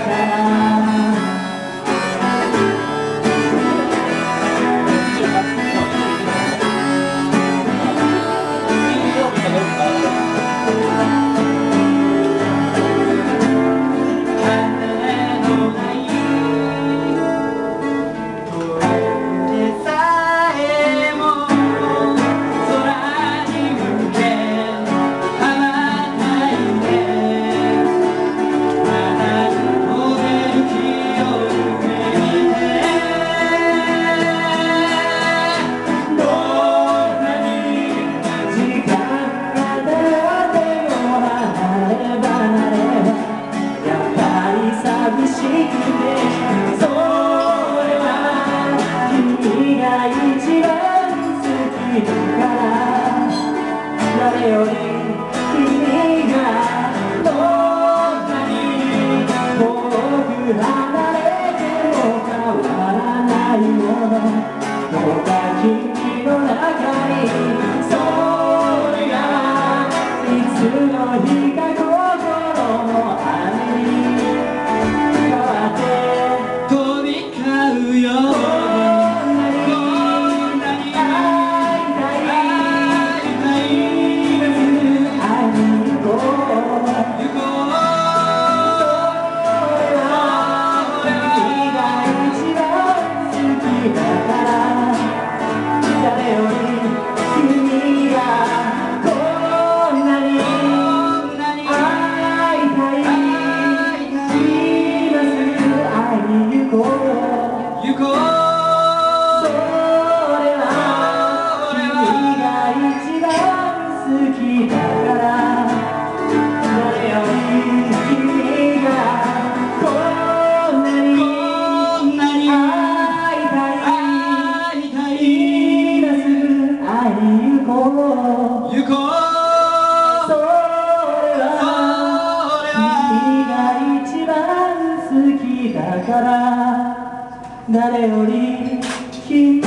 Amen. が一番好きだから誰より君がどんなに遠く離れても変わらないもの。僕は君の中にから誰より君